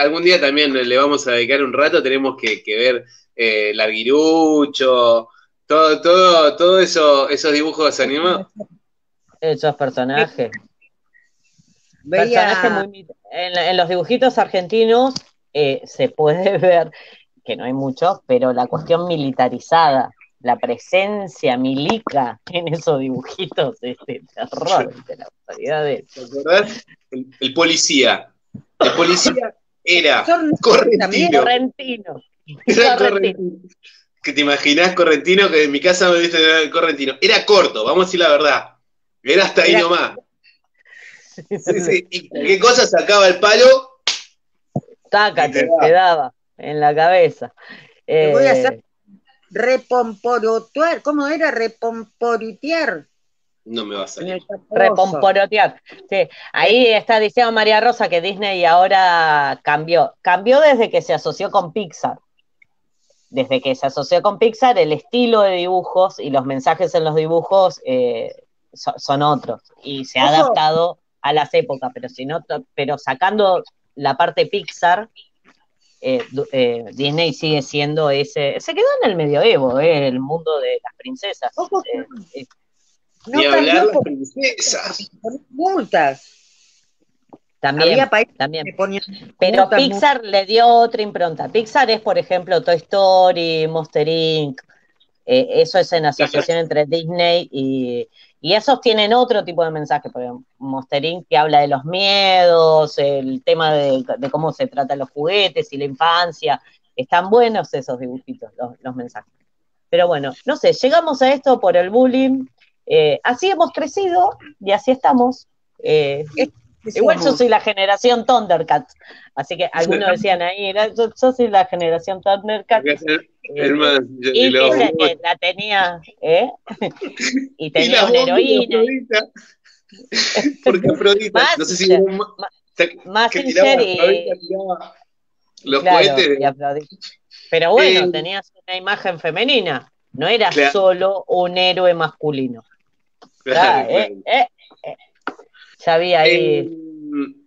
algún día también le vamos a dedicar un rato, tenemos que, que ver eh, Larguirucho, todo, todo, todo eso, esos dibujos animados. Esos personajes. Veía... Personajes muy en, en los dibujitos argentinos eh, se puede (laughs) ver, que no hay muchos, pero la cuestión militarizada, la presencia milica en esos dibujitos es de terror, de la autoridad de ¿Te acordás? El, el policía. El policía era correntino. Correntino. Era Correntino. Que te imaginás correntino, que en mi casa me viste correntino. Era corto, vamos a decir la verdad. Era hasta ahí Era- nomás. Sí, sí. Y qué cosa sacaba el palo. Tácate, te daba en la cabeza. Voy a Eh, hacer- Repomporotear, ¿cómo era? Repomporitear. No me va a salir. Repomporotear. Sí, ahí está diciendo María Rosa que Disney ahora cambió. Cambió desde que se asoció con Pixar. Desde que se asoció con Pixar, el estilo de dibujos y los mensajes en los dibujos eh, so- son otros. Y se ha adaptado a las épocas, pero si no, pero sacando la parte Pixar, eh, eh, Disney sigue siendo ese. Se quedó en el medioevo, eh, el mundo de las princesas. Ojo, Eh, eh, No Ni hablar cambió las princesas. multas. También, Había países también. que ponían Pero Pixar le dio otra impronta. Pixar es, por ejemplo, Toy Story, Monster Inc. Eh, eso es en asociación entre Disney y, y esos tienen otro tipo de mensaje. Por ejemplo, Monster Inc. que habla de los miedos, el tema de, de cómo se tratan los juguetes y la infancia. Están buenos esos dibujitos, los, los mensajes. Pero bueno, no sé, llegamos a esto por el bullying. Eh, así hemos crecido y así estamos. Eh, Igual yo soy la generación Thundercats, así que algunos (laughs) decían ahí, "No, yo, yo soy la generación Thundercats. El, más, y la tenía, ¿eh? (laughs) y tenía una heroína, Afrodita. (laughs) Porque Afrodita, no sé si vos- Ma- que tiraba tiraba los claro, cohetes. Pero bueno, Eh, tenías una imagen femenina, no era Claro. solo un héroe masculino. Claro, Ya, eh, eh, eh. Ya ahí. Eh,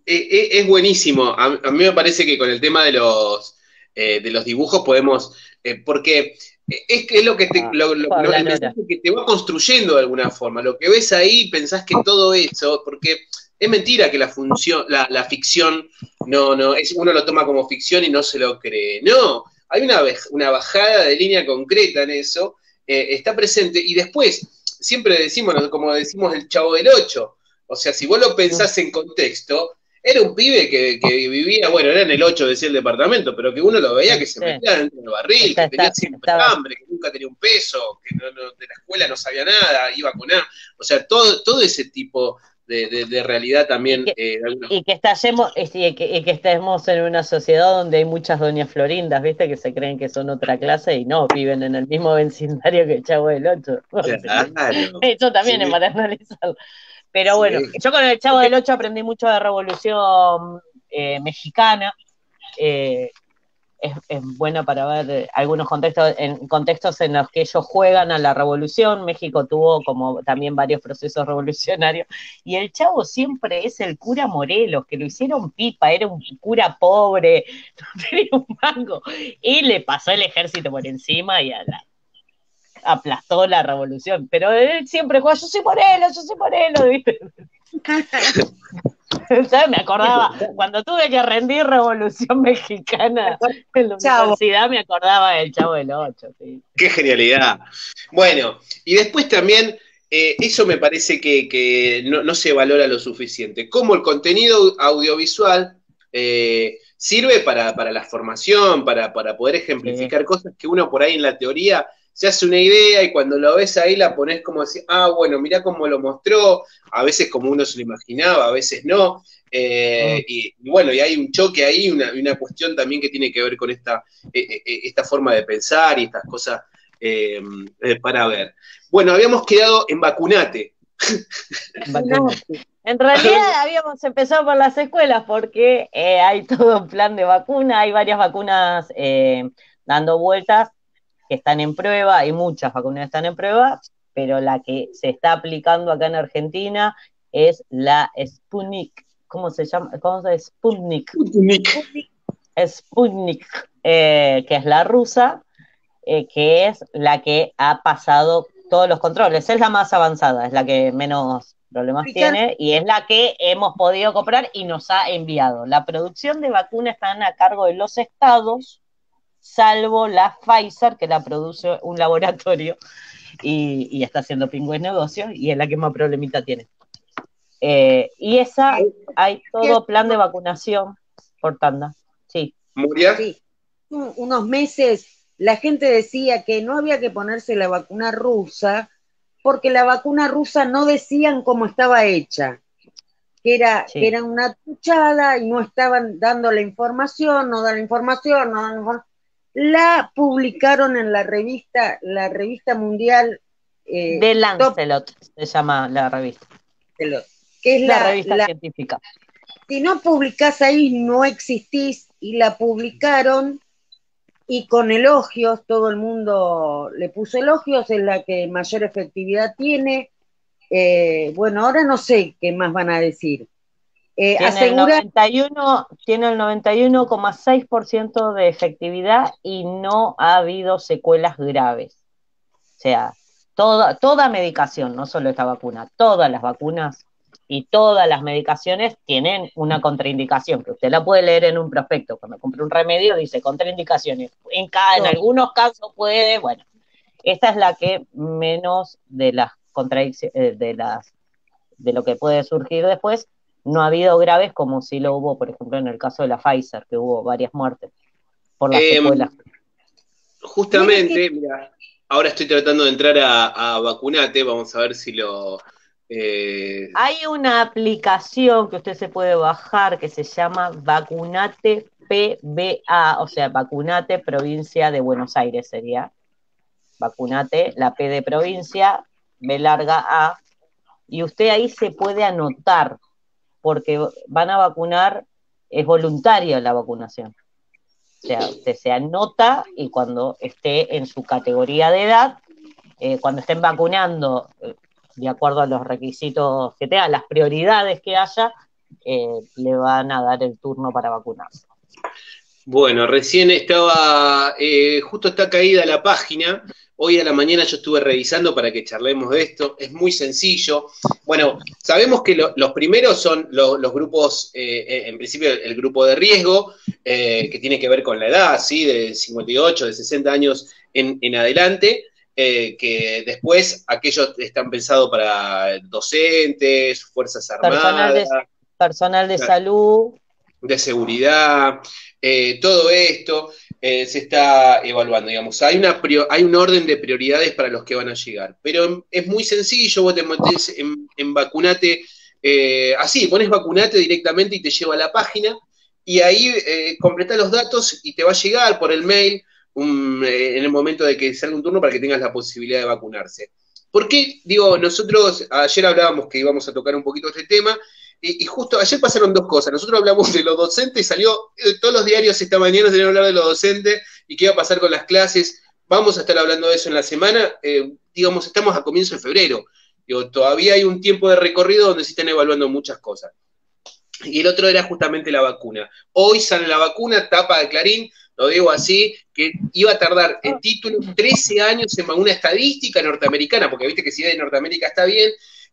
eh, eh, es buenísimo. A, a mí me parece que con el tema de los, eh, de los dibujos podemos, eh, porque es que es lo que te, Ah, lo, lo- el mensaje que te va construyendo de alguna forma. Lo que ves ahí, pensás que todo eso, porque es mentira que la función, la, la ficción, no, no, es, uno lo toma como ficción y no se lo cree. No, hay una, una bajada de línea concreta en eso, eh, está presente, y después, siempre decimos, como decimos el chavo del 8, o sea, si vos lo pensás en contexto, era un pibe que, que vivía, bueno, era en el 8, decía el departamento, pero que uno lo veía que se metía dentro del barril, que tenía siempre hambre, que nunca tenía un peso, que no- no- de la escuela no sabía nada, iba con hambre. O sea, todo, todo ese tipo de, de- de realidad también. Y eh, que, estallemos, y que, y que estemos en una sociedad donde hay muchas doñas florindas, ¿viste? Que se creen que son otra clase y no, viven en el mismo vecindario que el Chavo del Ocho. Claro. Eso también Sí. es para analizarlo. Pero Sí. bueno, yo con el Chavo del Ocho aprendí mucho de revolución eh, mexicana. eh, es, es buena para ver algunos contextos en contextos en los que ellos juegan a la revolución. México tuvo como también varios procesos (laughs) revolucionarios y el chavo siempre es el cura Morelos, que lo hicieron pipa, era un cura pobre, (laughs) no tenía un mango y le pasó el ejército por encima y a la- aplastó la revolución. Pero él siempre juega, yo soy Morelos, yo soy Morelos, (laughs) ¿viste? (laughs) ¿Sabes? Me acordaba, cuando tuve que rendir Revolución (laughs) Mexicana en la Chavo. universidad, me acordaba del Chavo del Ocho. sí. Qué genialidad. Bueno, y después también, eh, eso me parece que, que no, no se valora lo suficiente. Cómo el contenido audiovisual eh, sirve para, para la formación, para, para poder ejemplificar cosas que uno por ahí en la teoría se hace una idea y cuando lo ves ahí la pones como así, ah, bueno, mirá cómo lo mostró, a veces como uno se lo imaginaba, a veces no. Eh, y, y bueno, y hay un choque ahí, una, una cuestión también que tiene que ver con esta, eh, eh, esta forma de pensar y estas cosas eh, eh, para ver. Bueno, habíamos quedado en vacunate. En realidad (laughs) habíamos empezado por las escuelas porque eh, hay (laughs) todo un plan de vacuna, hay varias vacunas eh, dando vueltas que están en prueba, hay muchas vacunas que están en prueba, pero la que se está aplicando acá en Argentina es la Sputnik. ¿Cómo se llama? ¿Cómo se Sputnik? Sputnik, eh, que es la rusa, eh, que es la que ha pasado todos los controles. Es la más avanzada, es la que menos problemas tiene y es la que hemos podido comprar y nos ha enviado. La producción de vacunas está a cargo de los estados, salvo la Pfizer, que la produce un laboratorio y, y está haciendo pingües negocios y es la que más problemita tiene. Eh, y esa, hay todo plan de vacunación por tanda. Sí, Muria. Sí. Un- Unos meses la gente decía que no había que ponerse la vacuna rusa porque la vacuna rusa no decían cómo estaba hecha, que era, Sí. que era una tuchada y no estaban dando la información, no dan la información, no dan la información. La publicaron en la revista, la revista mundial eh, de Top Lancelot se llama la revista, que es la, la, revista la- científica. si no publicás ahí, no existís, y la publicaron, y con elogios, todo el mundo le puso elogios, es la que mayor efectividad tiene. Eh, bueno, ahora no sé qué más van a decir. Eh, Tiene el, asegura, 91, tiene el 91,6% de efectividad y no ha habido secuelas graves. O sea, toda, toda medicación, no solo esta vacuna, todas las vacunas y todas las medicaciones tienen una contraindicación, que usted la puede leer en un prospecto. Cuando compra un remedio dice contraindicaciones. En, cada, en No. algunos casos puede, bueno, esta es la que menos de las contradicciones, de las de lo que puede surgir después, no ha habido graves como sí lo hubo, por ejemplo, en el caso de la Pfizer, que hubo varias muertes por las Em, secuelas. Justamente, mira, ahora estoy tratando de entrar a, a vacunate, vamos a ver si lo... eh, Hay una aplicación que usted se puede bajar que se llama Vacunate PBA, o sea, Vacunate Provincia de Buenos Aires sería. Vacunate, la P de provincia, B larga A, y usted ahí se puede anotar, porque van a vacunar, es voluntaria la vacunación. O sea, usted se anota y cuando esté en su categoría de edad, eh, cuando estén vacunando, eh, de acuerdo a los requisitos que tengan, las prioridades que haya, eh, le van a dar el turno para vacunarse. Bueno, recién estaba, justo está caída la página. Hoy a la mañana yo estuve revisando para que charlemos de esto. Es muy sencillo. Bueno, sabemos que lo- los primeros son lo- los grupos, eh, eh, en principio el grupo de riesgo, eh, que tiene que ver con la edad, ¿sí? De 58, de 60 años en, en adelante. eh, que después aquellos están pensados para docentes, fuerzas Personal de- armadas, Personal de salud, de seguridad, todo esto eh, se está evaluando, digamos. Hay, una hay un orden de prioridades para los que van a llegar, pero es muy sencillo, vos te metés en, vacunate, eh, así, pones vacunate directamente y te lleva a la página, y ahí eh, completás los datos y te va a llegar por el mail eh, en el momento de que salga un turno para que tengas la posibilidad de vacunarse. ¿Por qué? Digo, nosotros ayer hablábamos que íbamos a tocar un poquito este tema, y, y justo ayer pasaron dos cosas. Nosotros hablamos de los docentes, salió eh, todos los diarios esta mañana tenían que hablar de los docentes y qué iba a pasar con las clases. Vamos a estar hablando de eso en la semana. Eh, digamos, estamos a comienzo de febrero. Digo, todavía hay un tiempo de recorrido donde se están evaluando muchas cosas. Y el otro era justamente la vacuna. Hoy sale la vacuna, tapa de Clarín, lo digo así, que iba a tardar el título 13 años en una estadística norteamericana, porque viste que si de Norteamérica está bien,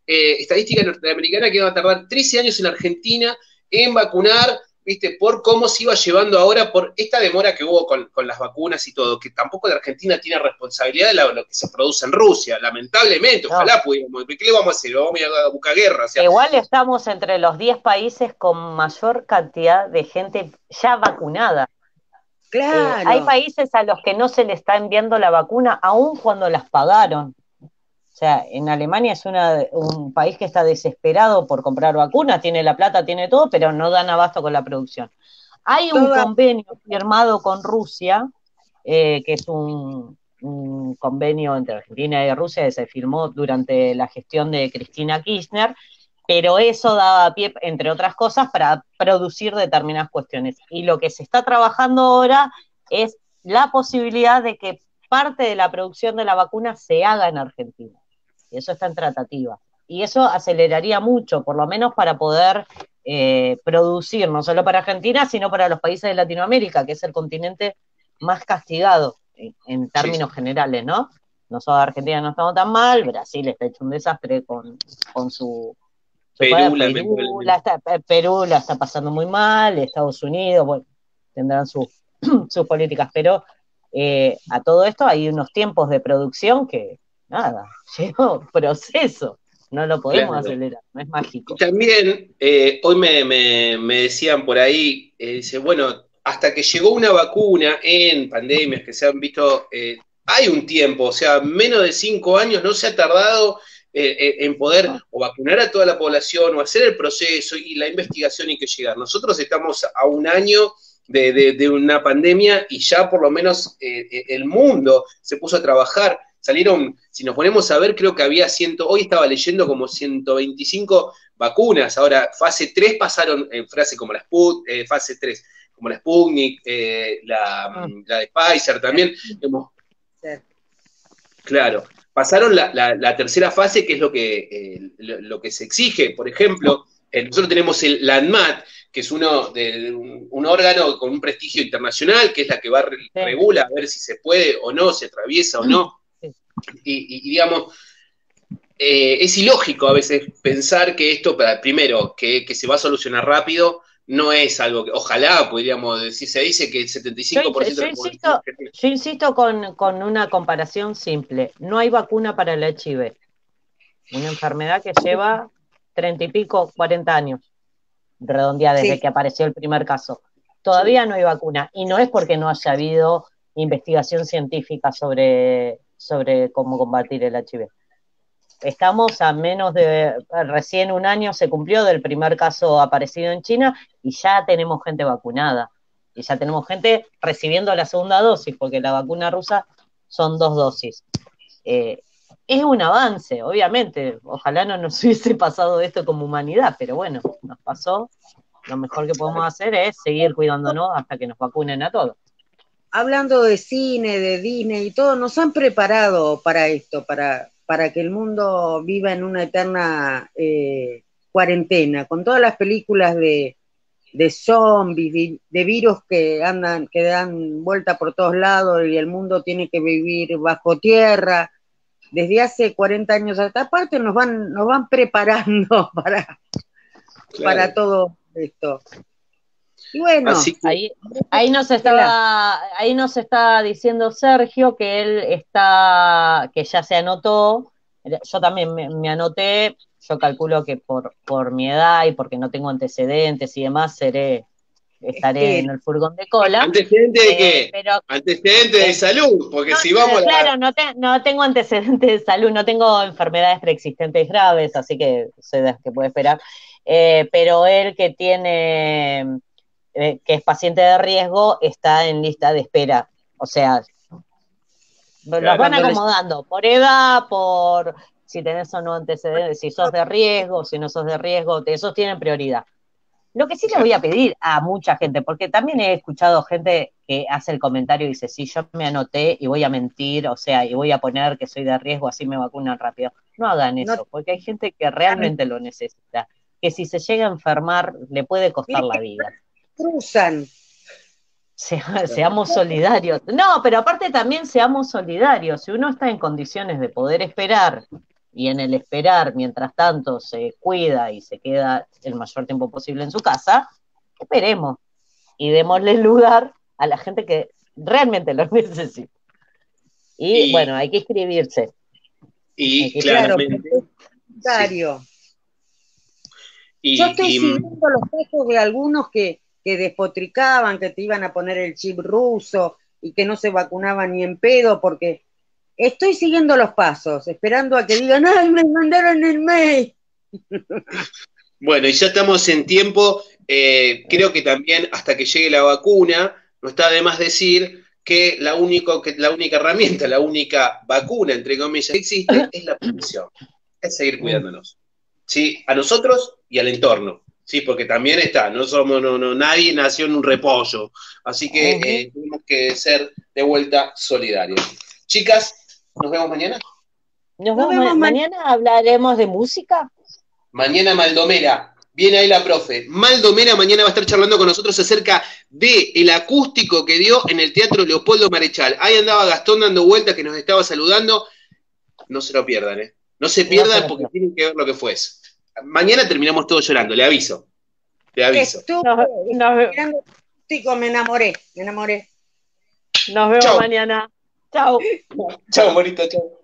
eh, estadística norteamericana que iba a tardar 13 años en Argentina en vacunar, viste, por cómo se iba llevando ahora, por esta demora que hubo con, con las vacunas y todo, que tampoco la Argentina tiene responsabilidad de la- lo que se produce en Rusia, lamentablemente, No. ojalá pudiéramos, ¿qué le vamos a hacer? Vamos a ir a buscar guerra, o sea, Igual estamos entre los 10 países con mayor cantidad de gente ya vacunada. Eh, Claro. hay países a los que no se le está enviando la vacuna, aun cuando las pagaron. O sea, en Alemania es una- un país que está desesperado por comprar vacunas, tiene la plata, tiene todo, pero no dan abasto con la producción. Hay un Toda- convenio firmado con Rusia, eh, que es un, un convenio entre Argentina y Rusia que se firmó durante la gestión de Cristina Kirchner, pero eso daba pie, entre otras cosas, para producir determinadas cuestiones. Y lo que se está trabajando ahora es la posibilidad de que parte de la producción de la vacuna se haga en Argentina. Y eso está en tratativa. Y eso aceleraría mucho, por lo menos para poder eh, producir, no solo para Argentina, sino para los países de Latinoamérica, que es el continente más castigado en, en términos generales, ¿no? Nosotros Argentina no estamos tan mal, Brasil está hecho un desastre con, con su... su Perú, poder, Perú, lamentablemente. la está, eh, Perú la está pasando muy mal, Estados Unidos, bueno, tendrán sus, (clears throat) sus políticas, pero eh, a todo esto hay unos tiempos de producción que, nada, (laughs) un proceso, no lo podemos Claro. acelerar, no es mágico. Y también, eh, hoy me, me- me decían por ahí, eh, dice, bueno, hasta que llegó una vacuna en pandemias que se han visto, eh, hay un tiempo, o sea, menos de cinco años no se ha tardado eh, eh, en poder o vacunar a toda la población o hacer el proceso y la investigación y que llegar. Nosotros estamos a un año de, de- de una pandemia y ya por lo menos el mundo se puso a trabajar. Salieron, si nos ponemos a ver, creo que había ciento, hoy estaba leyendo como 125 vacunas. Ahora, fase 3 pasaron en frase como la Sput, eh, fase 3, como la Sputnik, eh, la, Ah. la de Pfizer también. Hemos- Sí. claro, pasaron la, la- la tercera fase, que es lo que, eh, lo, lo que se exige. Por ejemplo, nosotros tenemos el, la ANMAT, que es uno de, un, un órgano con un prestigio internacional, que es la que va re- regula a ver si se puede o no, se atraviesa o no. Y, y- digamos, eh, es ilógico a veces pensar que esto, primero, que, que se va a solucionar rápido, no es algo que, ojalá podríamos decir, se dice que el 75% Yo- de yo la insisto- Yo insisto con, con una comparación simple. No hay vacuna para el HIV. Una enfermedad que lleva treinta y pico, 40 años, redondea desde Sí. que apareció el primer caso. Todavía no hay vacuna. Y no es porque no haya habido investigación científica sobre, sobre cómo combatir el HIV. Estamos a menos de, recién un año se cumplió del primer caso aparecido en China y ya tenemos gente vacunada y ya tenemos gente recibiendo la segunda dosis, porque la vacuna rusa son dos dosis. Eh, es un avance, obviamente. Ojalá no nos (laughs) hubiese pasado esto como humanidad, pero bueno, nos pasó. Lo mejor que podemos hacer es seguir cuidándonos hasta que nos vacunen a todos. Hablando de cine, de Disney y todo, nos han preparado para esto, para, para que el mundo viva en una eterna eh, cuarentena, con todas las películas de, de zombies, de, de virus que andan, que dan vuelta por todos lados y el mundo tiene que vivir bajo tierra. Desde hace 40 años hasta aparte nos van, nos van preparando (laughs) para, Claro. para todo esto. Y bueno, Así que- Ahí, ahí nos estaba, ahí nos está diciendo Sergio que él está, que ya se anotó. Yo también me, me anoté. Yo calculo que por, por mi edad y porque no tengo antecedentes y demás, seré, estaré en el furgón de cola. ¿Antecedente de Eh, qué? pero Antecedente de salud, porque no, si vamos a la- claro, no, te- no tengo antecedentes de salud, no tengo enfermedades preexistentes graves, así que sé de las que puede esperar. Eh, pero él que tiene, eh, que es paciente de riesgo, está en lista de espera. O sea, los van les- acomodando por edad, por, si tenés o no antecedentes, si sos de riesgo, si no sos de riesgo, esos tienen prioridad. Lo que sí le voy a pedir a mucha gente, porque también he escuchado gente que hace el comentario y dice, sí, yo me anoté y voy a mentir, o sea, y voy a poner que soy de riesgo, así me vacunan rápido. No hagan eso, porque hay gente que realmente lo necesita, que si se llega a enfermar le puede costar la vida. Cruzan. seamos solidarios. No, pero aparte también seamos solidarios. Si uno está en condiciones de poder esperar y en el esperar, mientras tanto, se cuida y se queda el mayor tiempo posible en su casa, esperemos y démosle lugar a la gente que realmente lo (laughs) necesita. Y, bueno, hay que inscribirse. Y claramente. Claro, Yo estoy siguiendo los casos de algunos que, que despotricaban, que te iban a poner el chip ruso y que no se vacunaban ni en pedo porque Estoy siguiendo los pasos, esperando a que digan, ¡ay, me mandaron el mail! (laughs) Bueno, y ya estamos en tiempo, eh, creo que también hasta que llegue la vacuna, no está de más decir que la, única herramienta, la única vacuna, entre comillas, que existe es la prevención, es seguir cuidándonos. ¿sí? A nosotros y al entorno. Sí, porque también está, no somos, no, no, nadie nació en un repollo, así que eh, tenemos que ser de vuelta solidarios. Chicas, nos vemos mañana. Nos vemos, mañana, hablaremos de música. Mañana Maldomera, viene ahí la profe. Maldomera mañana va a estar charlando con nosotros acerca de el acústico que dio en el Teatro Leopoldo Marechal. Ahí andaba Gastón dando vueltas que nos estaba saludando. No se lo pierdan, ¿eh? No se pierdan porque tienen que ver lo que fue eso. Mañana terminamos todos llorando, le aviso. Le aviso. me enamoré, me enamoré. Nos vemos mañana. Chao. Chao, bonito, chao.